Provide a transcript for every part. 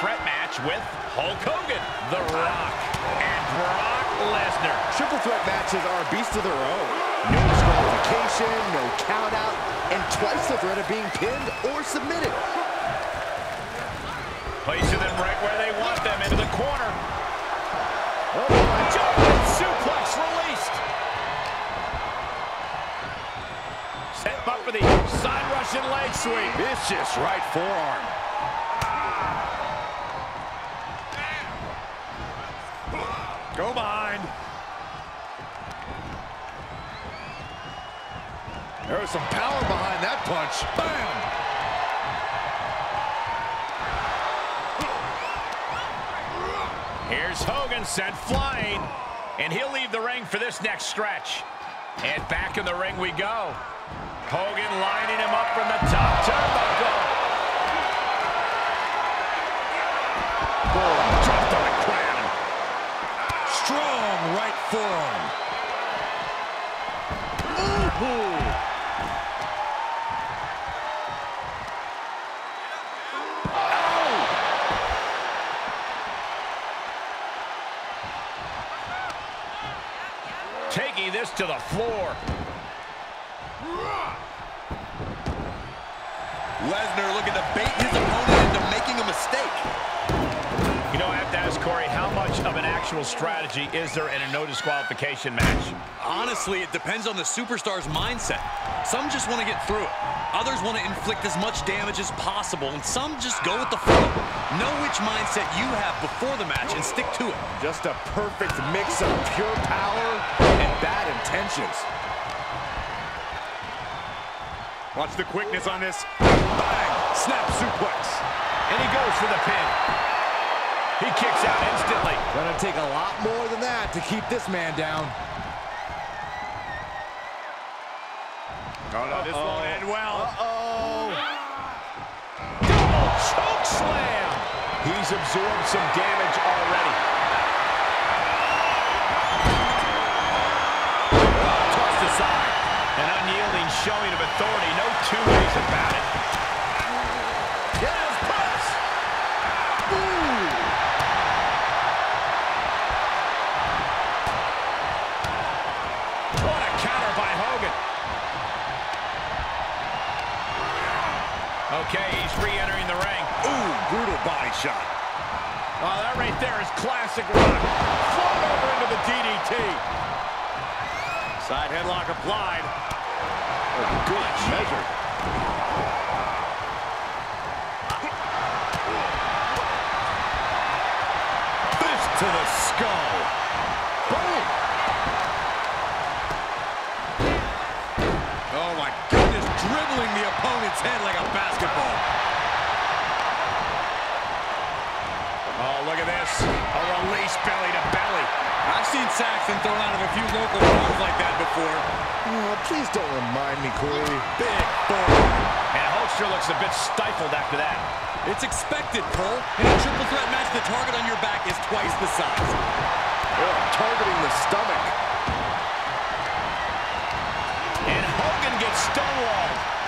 threat match with Hulk Hogan, The Rock, and Brock Lesnar. Triple threat matches are a beast of their own. No disqualification, no count out, and twice the threat of being pinned or submitted. Placing them right where they want them, into the corner. Oh, suplex released. Set up for the side Russian leg sweep. Vicious right forearm. Go behind. There was some power behind that punch. Bam! Here's Hogan sent flying. And he'll leave the ring for this next stretch. And back in the ring we go. Hogan lining him up from the top turnbuckle. Forearm. Ooh. Taking this to the floor. Lesnar looking to bait his opponent into making a mistake. Corey, how much of an actual strategy is there in a no disqualification match? Honestly, it depends on the superstar's mindset. Some just want to get through it. Others want to inflict as much damage as possible, and some just go with the flow. Know which mindset you have before the match and stick to it. Just a perfect mix of pure power and bad intentions. Watch the quickness on this. Bang! Snap suplex. And he goes for the pin. He kicks out instantly. Gonna take a lot more than that to keep this man down. Oh, no, this won't end well. Uh-oh. Double choke slam. He's absorbed some damage already. What a counter by Hogan. Okay, he's re-entering the ring. Ooh, brutal body shot. Oh, that right there is classic rock. Float over into the DDT. Side headlock applied. Good measure. Fist to the skull. Boom. Oh my goodness, dribbling the opponent's head like a basketball. Oh, look at this. A release belly to belly. Seen Saxton thrown out of a few local runs like that before. Oh, please don't remind me, Corey. Big forearm. And Hulkster looks a bit stifled after that. It's expected, Cole. In a triple threat match, the target on your back is twice the size. Oh, targeting the stomach. And Hogan gets stonewalled.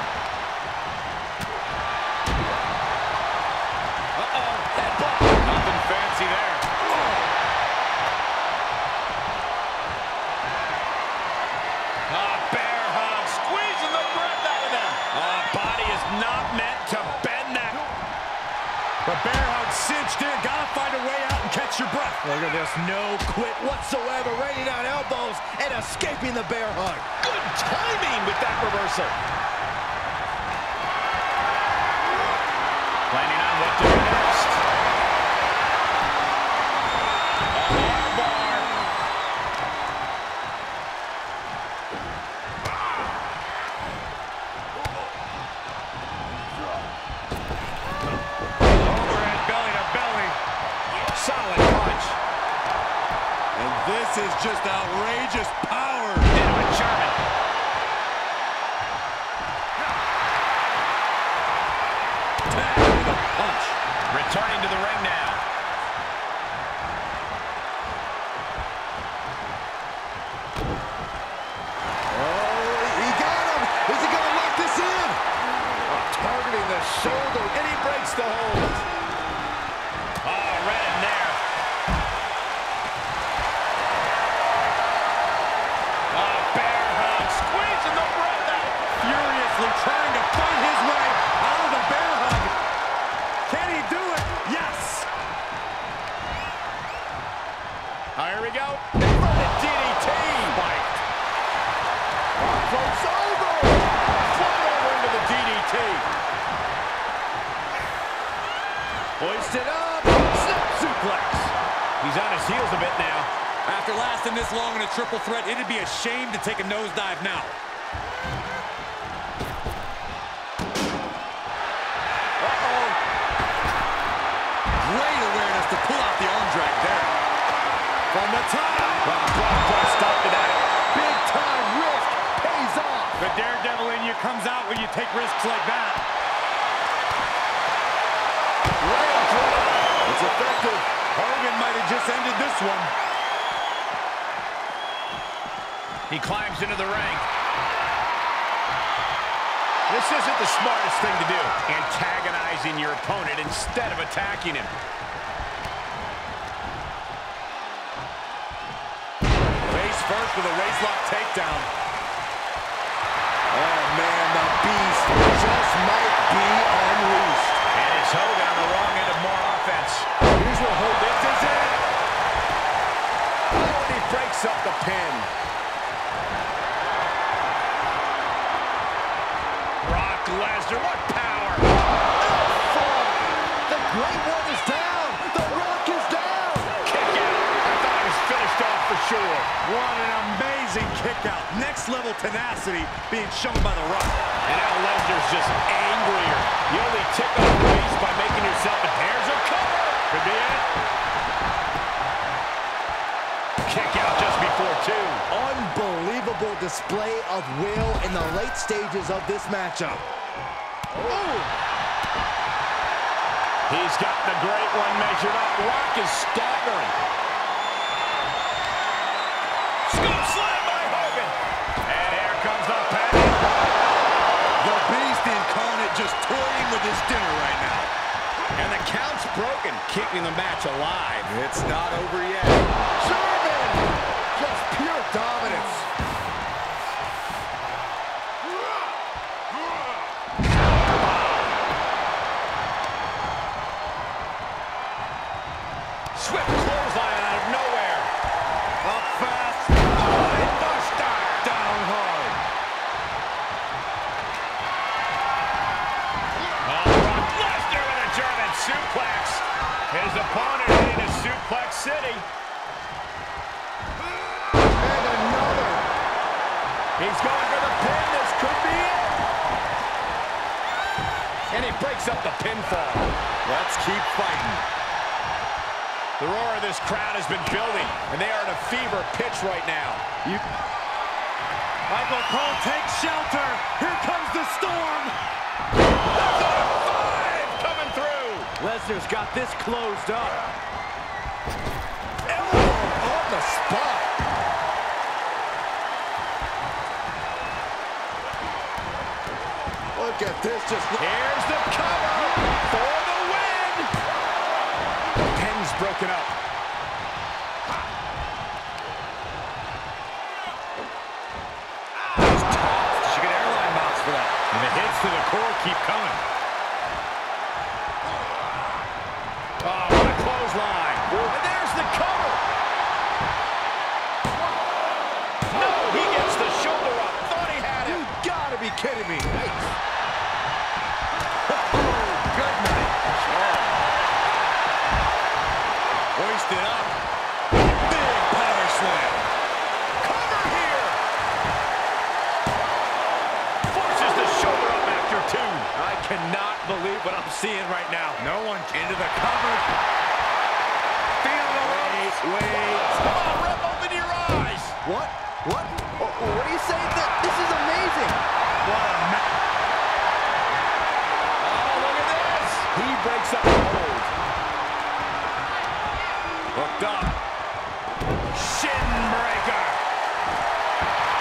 Look at this. No quit whatsoever. Raining down elbows and escaping the bear hug. Good timing with that reversal. This is just outrageous power. Into a German. Tag with a punch. Returning to the ring now. Hoisted up. Snap suplex. He's on his heels a bit now. After lasting this long in a triple threat, it'd be a shame to take a nosedive now. Uh-oh. Great awareness to pull out the arm drag there. From the top. Well, Brock put a stop to that. Big time risk pays off. The daredevil in you comes out when you take risks like that. Rail drop. It's effective. Hogan might have just ended this one. He climbs into the ring. This isn't the smartest thing to do, antagonizing your opponent instead of attacking him. Face first with a waistlock takedown. Oh, man, the beast just might be unleashed. And it's Hogan on the wrong end of more offense. Here's where Hogan... This is it. Oh, and he breaks up the pin. Brock Lesnar, what power! The Great One is down. The Rock is down. Kick out. I thought he was finished off for sure. What an amazing kick out. Next level tenacity being shown by The Rock. And now Lesnar's just angrier. You only tick off the beast by making yourself a There's a cover. Could be it. Two. Unbelievable display of will in the late stages of this matchup. He's got the great one measured up. Rock is staggering. Scoop slam by Hogan. And here comes the panic. The Beast incarnate just toying with his dinner right now. And the count's broken, keeping the match alive. It's not over yet. German! Pure dominance. Now. You... Michael Cole takes shelter. Here comes the storm. Five coming through. Lesnar's got this closed up. Elbow on the spot. Look at this, just Here's the cover for the win. The broken up. Hits to the core keep coming. Believe what I'm seeing right now. No one into the cover. Feel the Wait, wait. Come on, Rip, open your eyes. What? What? Oh, oh what are you saying? That This is amazing. What a match. Oh, look at this. He breaks up the hold. Hooked up. Shin breaker.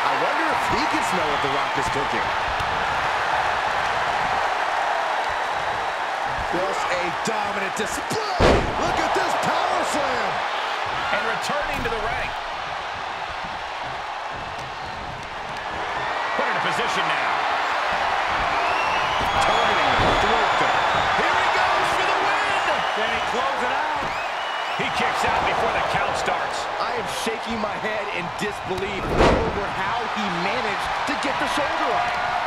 I wonder if he can smell what The Rock is cooking. Just a dominant display. Look at this power slam. And returning to the ring. Put in a position now. Targeting the throat there. Here he goes for the win. Can he close it out? He kicks out before the count starts. I am shaking my head in disbelief over how he managed to get the shoulder up.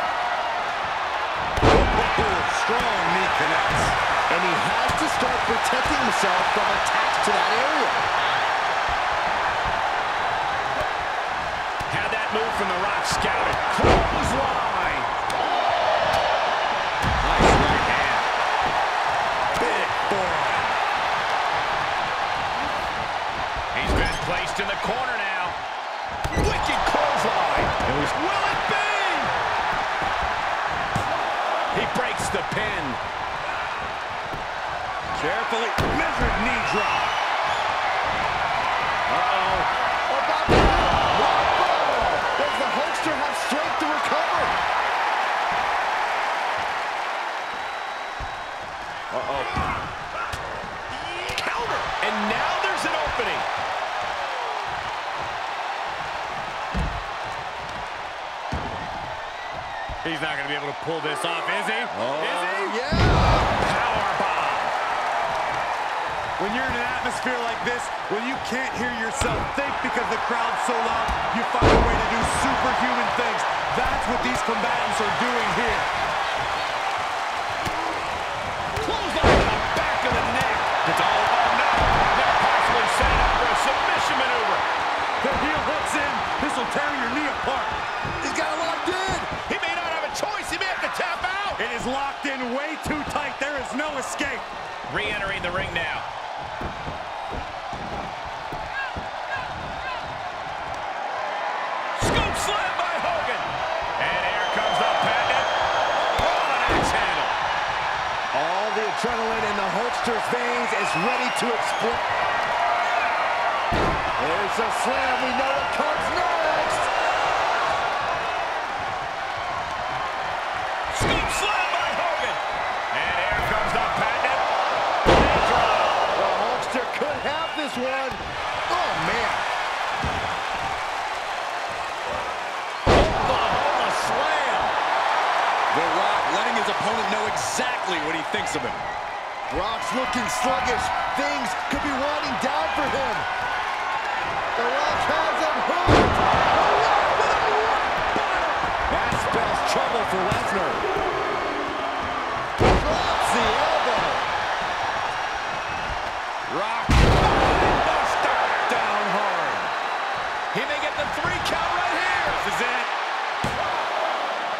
Strong knee connects. And he has to start protecting himself from attacks to that area. Had that move from The Rock scouted. Clothesline. Nice right hand. Big forearm. He's been placed in the corner now. Pin. Carefully measured knee drop. Uh-oh. About to rock bottom. Does the Hulkster have strength to recover? Uh-oh. Counter. And now there's an opening. He's not going to be able to pull this off, is he? Oh, is he? yeah. Powerbomb. When you're in an atmosphere like this, when you can't hear yourself think because the crowd's so loud, you find a way to do superhuman things. That's what these combatants are doing here. Ring now. Scoop slam by Hogan. And here comes the pendant. Oh, an axe handle. All the adrenaline in the Hulkster's veins is ready to explode. There's a slam. We know what comes next. His opponent know exactly what he thinks of him. Brock's looking sluggish. Things could be winding down for him. The Rock has him hooked. The Rock with a rock bottom. That spells trouble for Lesnar.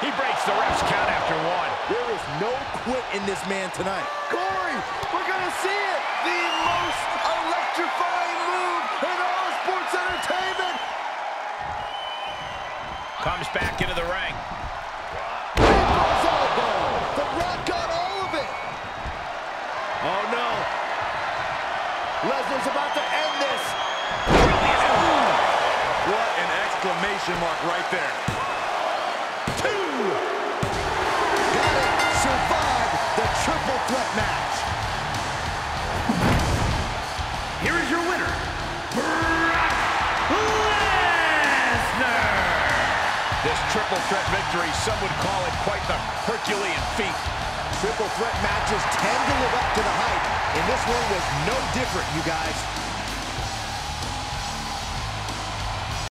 He breaks the ref's count after one. There is no quit in this man tonight. Corey, we're going to see it. The most electrifying move in all sports entertainment. Comes back into the ring. The Rock got all of it. Oh, no. Lesnar's about to end this. What an exclamation mark right there. Two. Triple threat match. Here is your winner, Brock Lesnar. This triple threat victory, some would call it quite the Herculean feat. Triple threat matches tend to live up to the hype, and this one was no different, you guys.